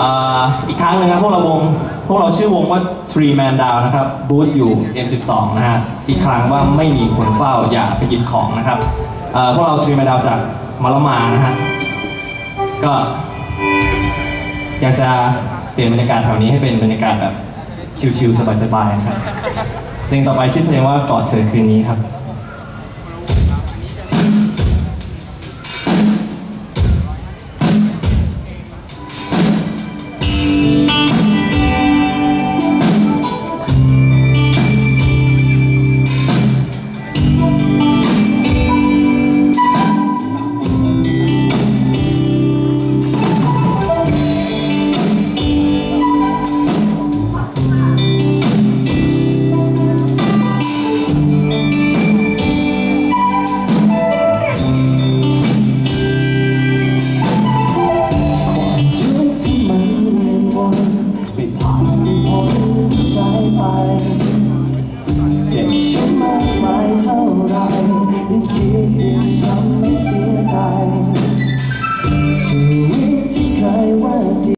อ่าอีกครั้งหนึงครับพวกเราวงพวกเราชื่อวงว่า Three Man Down นะครับบูธอยู่ M12 นะฮะอีกครั้งว่าไม่มีคนเฝ้าอย่าไปหยิบของนะครับอ่อพวกเรา Three Man Down จากมาละมานะฮะก็ อยากจะเปลี่ยนบรรยากาศแถวนี้ให้เป็นบรรยากาศแบบชิลๆสบายๆนะครับเพลงต่อไปชื่อเพลงว่ากอดเธอคืนนี้ครับ ฉันมากมายเท่าไรยิ่งคิดยิ่งทำให้เสียใจ